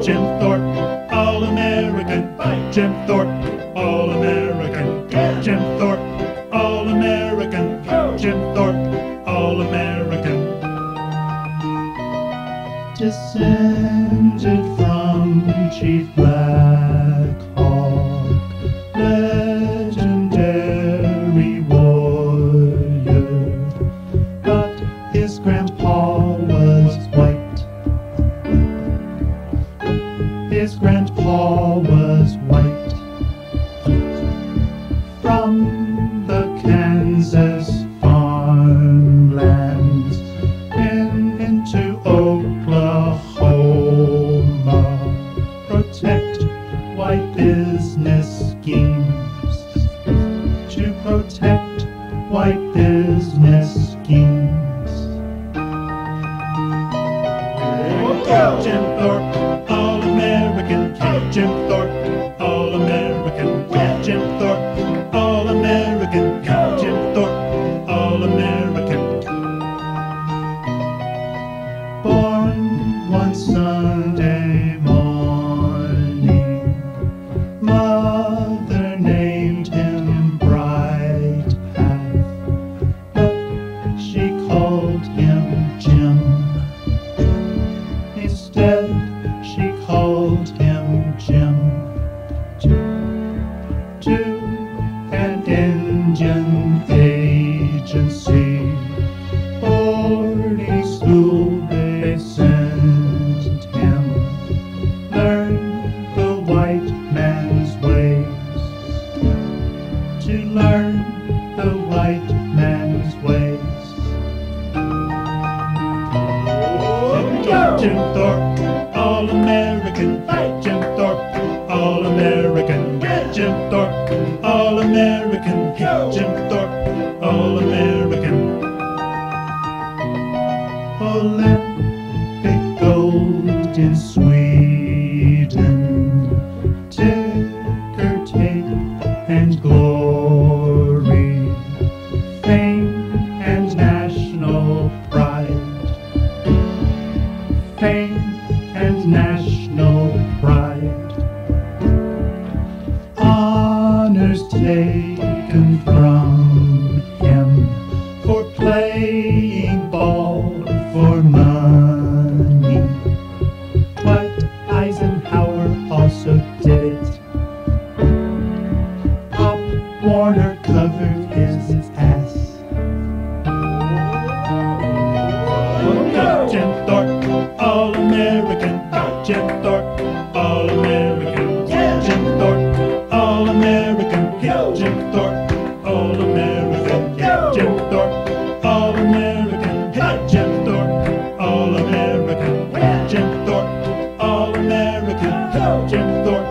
Jim Thorpe, All American. Jim Thorpe, All American. Jim Thorpe, All American. Jim Thorpe, All American. Descended from Chief His grandpa was white. From the Kansas farmlands in into Oklahoma, protect white business schemes. To protect white business schemes. Jim Thorpe. Jim Thorpe, All American. Jim Thorpe, All American. Jim Thorpe, All American. Born one Sunday morning, mother named him Bright but she called him Jim. Indian agency boarding school they sent him. Learn the white Olympic gold in Sweden, ticker tape and glory, fame and national pride, fame and national pride, honors taken from Warner covered his ass. Jim Thorpe, All American. Jim Thorpe, All American. Jim Thorpe, All American. Jim Thorpe, All American. Jim Thorpe, All American. Jim Thorpe, All American. Jim Thorpe, All American. Jim Thorpe,